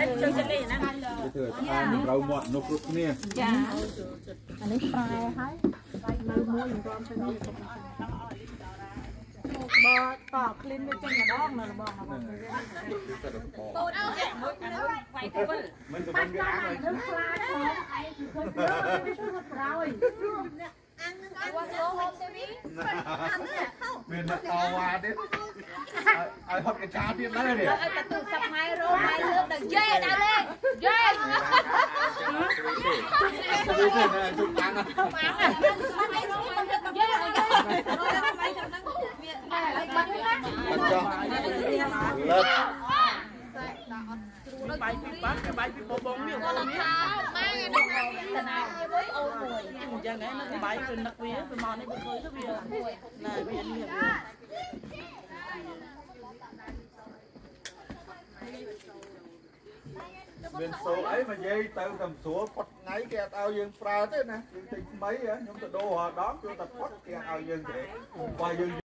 ចូលចលេណាទៅធ្វើអាត្រូវមាត់នោះគ្រប់គ្នាចាអានេះប្រែហើយនៅមួយមិនរំទៅនេះបើតក្លីនវាចេញម្ដងនៅរបស់របស់តូចអើមួយវាយទៅវិលមិនទៅវិញវាអានហើយនឹងខ្លាចផងឯងគឺវាជួយមកក្រោយវ៉ាលោហូបទៅវិញមានអ្នកតវ៉ាទៀត ឲ្យហត់កញ្ឆាទៀតដែរនេះឲ្យតែទូសាប់ហើយរោហើយលើកដល់យេដល់លេយេទៅវិញទៅជុំតាំងបាំងហើយរោហើយលើកដល់យេរោហើយចាំហ្នឹងវាបាត់ណាអត់ចោះលើកបាយពីបាត់ក៏បាយពីបបងនេះអូននេះម៉ែនេះតាណាមួយអូនមួយអញ្ចឹងហ្នឹងនៅបាយគឺនឹកវាគឺមកនេះវាឃើញទៅវាណែវានេះ មានសូអីមកនិយាយទៅតែស្រួលផុតថ្ងៃគេអត់ឲ្យយើងប្រើទេណាយើងទិញថ្មីខ្ញុំទៅដូររាល់ដងចូលតែផុតគេអត់ឲ្យយើងទេបើយើង